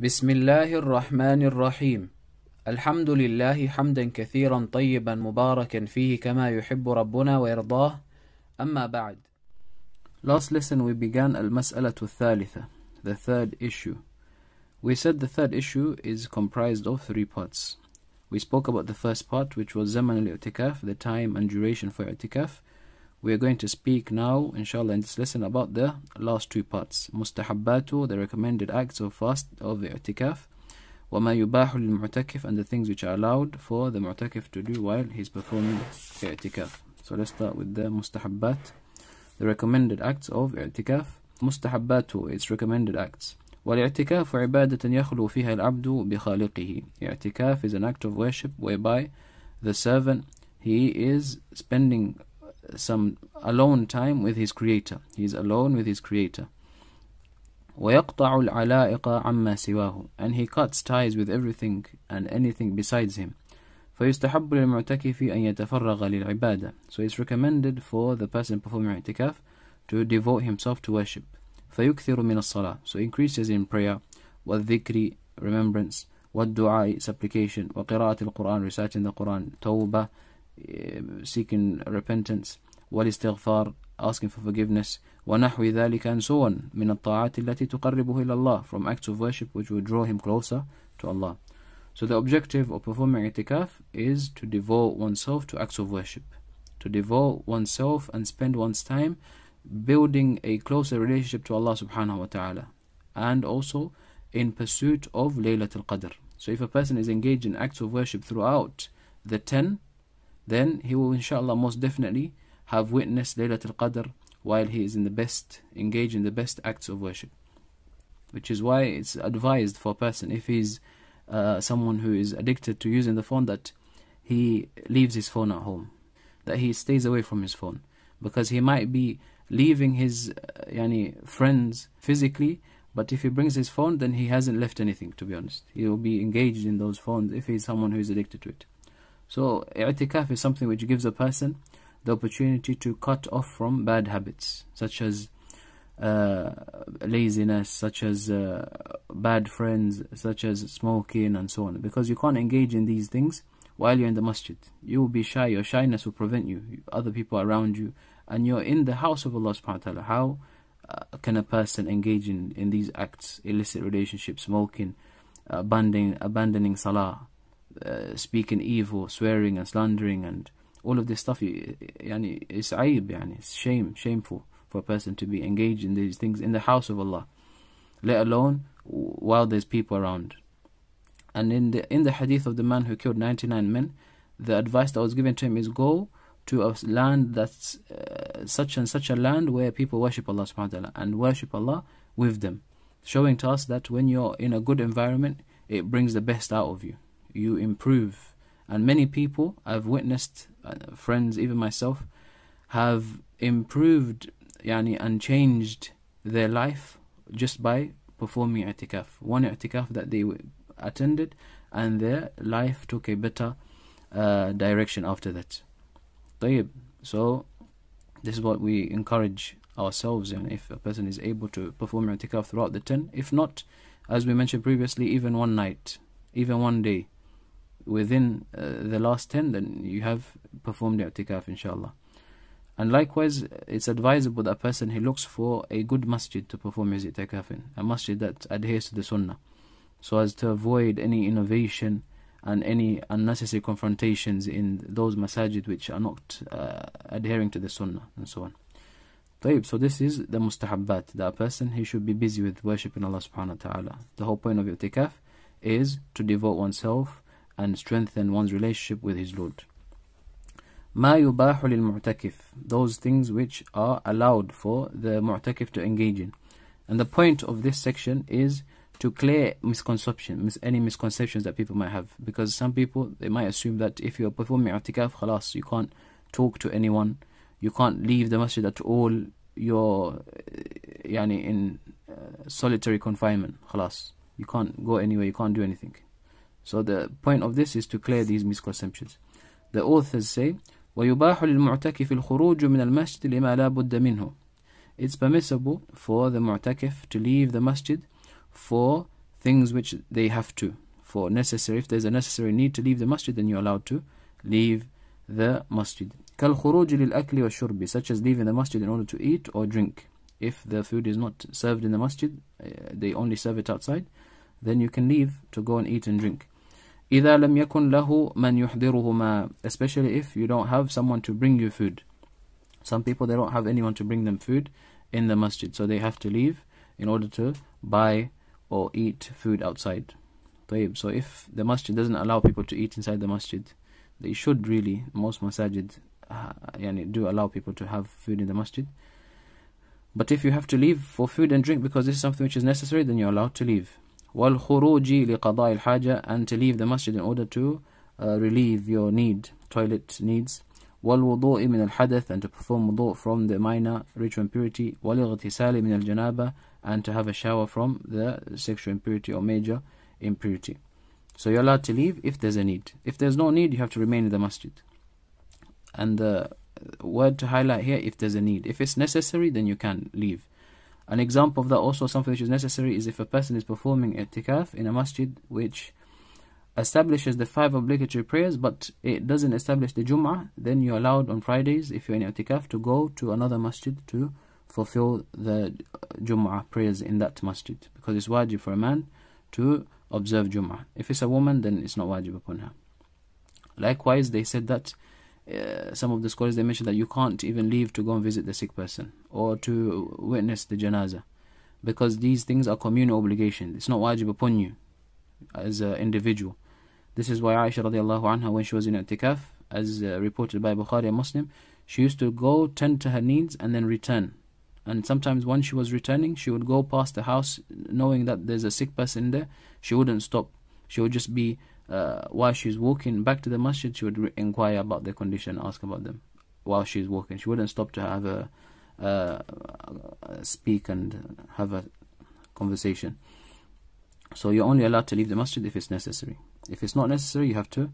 بسم الله الرحمن الرحيم الحمد لله حمدا كثيرا طيبا مباركا فيه كما يحب ربنا ويرضاه أما بعد Last lesson we began المسألة الثالثة the third issue We said the third issue is comprised of three parts We spoke about the first part which was زمن الاعتكاف the time and duration for اعتكاف We are going to speak now, inshallah, in this lesson about the last two parts. Mustahabbatu, the recommended acts of fast of i'tikaf. وما يباح للمعتكف and the things which are allowed for the mu'takif to do while he's performing i'tikaf. So let's start with the mustahabbat, the recommended acts of i'tikaf. Mustahabbatu, its recommended acts. والاعتكاف عبادة يخلو فيها العبد بخالقه. I'tikaf is an act of worship whereby the servant he is spending some alone time with his creator he is alone with his creator ويقطع العلائق عما سواه and he cuts ties with everything and anything besides him فيستحب للمعتكف أن يتفرغ للعبادة so it's recommended for the person performing اعتكاف to devote himself to worship فيكثر من الصلاة so increases in prayer والذكر remembrance والدعاء supplication وقراءة القرآن reciting the Quran توبة seeking repentance والاستغفار asking for forgiveness ونحو ذلك and so on من الطاعات التي تقربه إلى الله from acts of worship which will draw him closer to Allah so the objective of performing itikaf is to devote oneself to acts of worship to devote oneself and spend one's time building a closer relationship to Allah subhanahu wa ta'ala and also in pursuit of Laylatul Qadr so if a person is engaged in acts of worship throughout the 10 then he will inshallah most definitely have witnessed Laylatul Qadr while he is in the best, engaged in the best acts of worship. Which is why it's advised for a person, if he's uh, someone who is addicted to using the phone, that he leaves his phone at home, that he stays away from his phone. Because he might be leaving his uh, yani, friends physically, but if he brings his phone, then he hasn't left anything, to be honest. He will be engaged in those phones if he's someone who is addicted to it. So, i'tikaf is something which gives a person the opportunity to cut off from bad habits, such as uh, laziness, such as uh, bad friends, such as smoking, and so on. Because you can't engage in these things while you're in the masjid. You will be shy, your shyness will prevent you, other people around you, and you're in the house of Allah subhanahu wa ta'ala. How uh, can a person engage in, in these acts, illicit relationships, smoking, abandoning, abandoning salah, uh, speaking evil, swearing and slandering and all of this stuff. Yani, it's aib, yani, it's shame, shameful for a person to be engaged in these things in the house of Allah, let alone while there's people around. And in the in the hadith of the man who killed 99 men, the advice that was given to him is go to a land that's uh, such and such a land where people worship Allah subhanahu wa ta'ala and worship Allah with them, showing to us that when you're in a good environment, it brings the best out of you you improve and many people I've witnessed uh, friends even myself have improved yani and changed their life just by performing i'tikaf one i'tikaf that they attended and their life took a better uh, direction after that طيب so this is what we encourage ourselves and if a person is able to perform i'tikaf throughout the 10 if not as we mentioned previously even one night even one day within uh, the last 10 then you have performed i'tikaf inshallah and likewise it's advisable that a person who looks for a good masjid to perform his i'tikaf in a masjid that adheres to the sunnah so as to avoid any innovation and any unnecessary confrontations in those masajid which are not uh, adhering to the sunnah and so on طيب, so this is the mustahabbat that a person he should be busy with worshipping Allah subhanahu wa ta'ala the whole point of i'tikaf is to devote oneself and strengthen one's relationship with his Lord. ما يباح للمعتكف those things which are allowed for the mu'takif to engage in. And the point of this section is to clear misconception, mis any misconceptions that people might have. Because some people, they might assume that if you're performing i'tikaf, khalas, you can't talk to anyone, you can't leave the masjid at all, you're yani, in uh, solitary confinement, khalas. You can't go anywhere, you can't do anything. So the point of this is to clear these misconceptions. The authors say, ويباح للمعتكف الخروج من المسجد لما لا بد منه. It's permissible for the mu'takif to leave the masjid for things which they have to for necessary if there's a necessary need to leave the masjid then you're allowed to leave the masjid كالخروج للأكل والشرب such as leaving the masjid in order to eat or drink if the food is not served in the masjid uh, they only serve it outside then you can leave to go and eat and drink إذا لم يكن له من يحضرهما especially if you don't have someone to bring you food some people they don't have anyone to bring them food in the masjid so they have to leave in order to buy or eat food outside طيب so if the masjid doesn't allow people to eat inside the masjid they should really most masajid uh, yani, do allow people to have food in the masjid but if you have to leave for food and drink because this is something which is necessary then you're allowed to leave والخروج لقضاء الحاجة and to leave the masjid in order to uh, relieve your need toilet needs والوضوء من الحدث and to perform wudu from the minor ritual impurity والاغتسال من الجنابة and to have a shower from the sexual impurity or major impurity so you're allowed to leave if there's a need if there's no need you have to remain in the masjid and the word to highlight here if there's a need if it's necessary then you can leave an example of that also something which is necessary is if a person is performing i'tikaf in a masjid which establishes the five obligatory prayers but it doesn't establish the Jum'ah, then you're allowed on Fridays if you're in i'tikaf to go to another masjid to fulfill the Jum'ah prayers in that masjid because it's wajib for a man to observe Jum'ah. If it's a woman then it's not wajib upon her. Likewise they said that uh, some of the scholars they mentioned that you can't even leave to go and visit the sick person or to witness the janazah because these things are communal obligation it's not wajib upon you as an individual. This is why Aisha radiallahu anha when she was in i'tikaf as uh, reported by Bukhari and Muslim she used to go tend to her needs and then return. And sometimes when she was returning she would go past the house knowing that there's a sick person there. She wouldn't stop. She would just be uh, while she's walking back to the masjid, she would re- inquire about their condition, ask about them while she's walking. She wouldn't stop to have a uh, speak and have a conversation. So you're only allowed to leave the masjid if it's necessary. If it's not necessary, you have to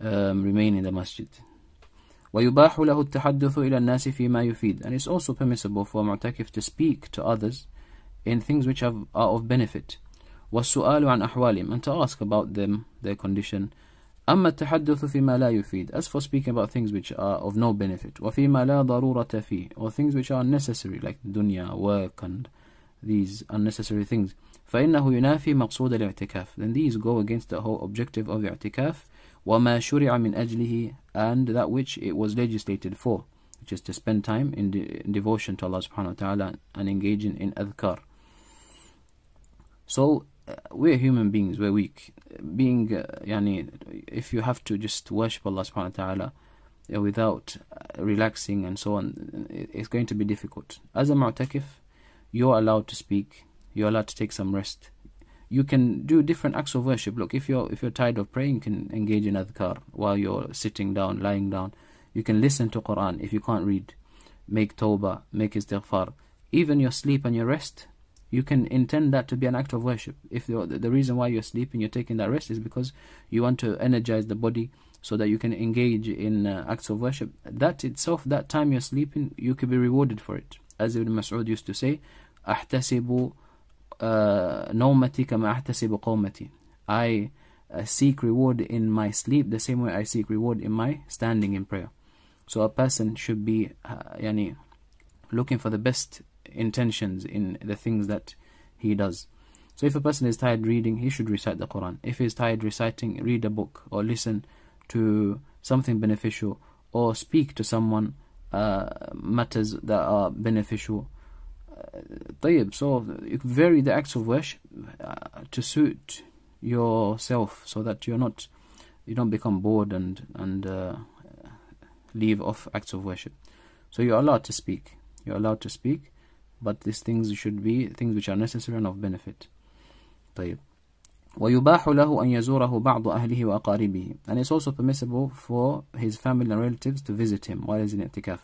um, remain in the masjid. ويباح له التحدث إلى الناس فيما يفيد and it's also permissible for a mu'takif to speak to others in things which have, are of benefit والسؤال عن أحوالهم and to ask about them, their condition أما التحدث فيما لا يفيد as for speaking about things which are of no benefit وفيما لا ضرورة فيه or things which are unnecessary like dunya, work and these unnecessary things فإنه ينافي مقصود الاعتكاف then these go against the whole objective of الاعتكاف وما شرع من أجله and that which it was legislated for which is to spend time in, de in devotion to Allah subhanahu wa ta'ala and engaging in adhkar so uh, we're human beings, we're weak. Being, uh, yani, if you have to just worship Allah subhanahu wa ta'ala uh, without uh, relaxing and so on, it's going to be difficult. As a mu'takif, you're allowed to speak, you're allowed to take some rest. You can do different acts of worship. Look, if you're if you're tired of praying, you can engage in adhkar while you're sitting down, lying down. You can listen to Quran if you can't read. Make tawbah, make istighfar. Even your sleep and your rest, you can intend that to be an act of worship. If the, the reason why you're sleeping, you're taking that rest is because you want to energize the body so that you can engage in uh, acts of worship. That itself, that time you're sleeping, you could be rewarded for it. As Ibn Mas'ud used to say, أحتسب نومتي كما أحتسب قومتي. I uh, seek reward in my sleep the same way I seek reward in my standing in prayer. So a person should be uh, yani, looking for the best intentions in the things that he does. So if a person is tired reading, he should recite the Quran. If he is tired reciting, read a book or listen to something beneficial or speak to someone uh, matters that are beneficial. Uh, so you vary the acts of worship uh, to suit yourself so that you're not you don't become bored and and uh, leave off acts of worship. So you're allowed to speak. You're allowed to speak but these things should be things which are necessary and of benefit طيب ويباح له أن يزوره بعض أهله وأقاربه and it's also permissible for his family and relatives to visit him while he's in i'tikaf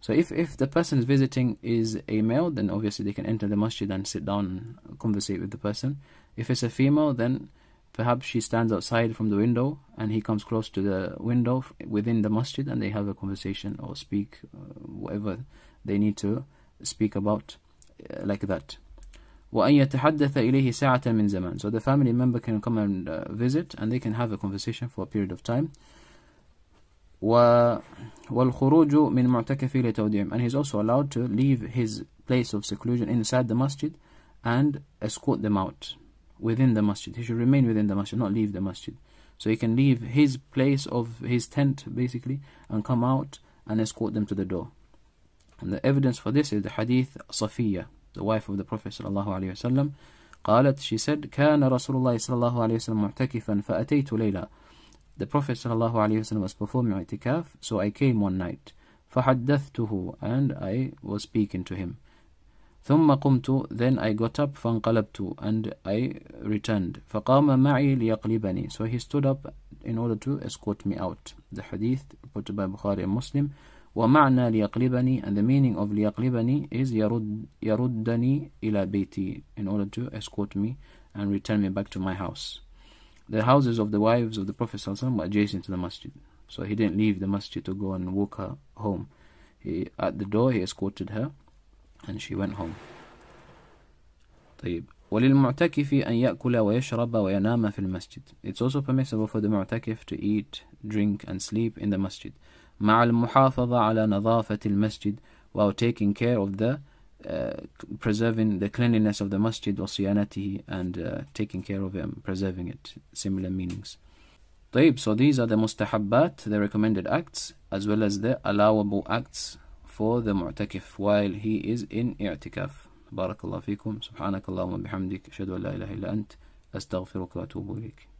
so if, if the person is visiting is a male then obviously they can enter the masjid and sit down and conversate with the person if it's a female then perhaps she stands outside from the window and he comes close to the window within the masjid and they have a conversation or speak uh, whatever they need to speak about uh, like that وأن يتحدث إليه ساعة من زمان so the family member can come and uh, visit and they can have a conversation for a period of time و والخروج من معتكفه لتوديعهم and he's also allowed to leave his place of seclusion inside the masjid and escort them out within the masjid he should remain within the masjid not leave the masjid so he can leave his place of his tent basically and come out and escort them to the door and the evidence for this is the hadith Safiya the wife of the Prophet صلى الله عليه وسلم قالت she said كان رسول الله صلى الله عليه وسلم معتكفا فأتيت ليلة the Prophet صلى الله عليه وسلم was performing i'tikaf so I came one night فحدثته and I was speaking to him ثم قمت then I got up فانقلبت and I returned فقام معي ليقلبني so he stood up in order to escort me out the hadith reported by Bukhari and Muslim ومعنى ليقلبني and the meaning of ليقلبني is يرد يردني إلى بيتي in order to escort me and return me back to my house the houses of the wives of the Prophet ﷺ were adjacent to the masjid so he didn't leave the masjid to go and walk her home he, at the door he escorted her and she went home طيب وللمعتكف أن يأكل ويشرب وينام في المسجد It's also permissible for the mu'takif to eat, drink and sleep in the masjid مع المحافظة على نظافة المسجد while taking care of the uh, preserving the cleanliness of the masjid وصيانته and uh, taking care of it and preserving it similar meanings طيب so these are the mustahabbat the recommended acts as well as the allowable acts for the mu'takif while he is in i'tikaf بارك الله فيكم سبحانك اللهم وبحمدك أشهد أن لا إله إلا أنت أستغفرك وأتوب إليك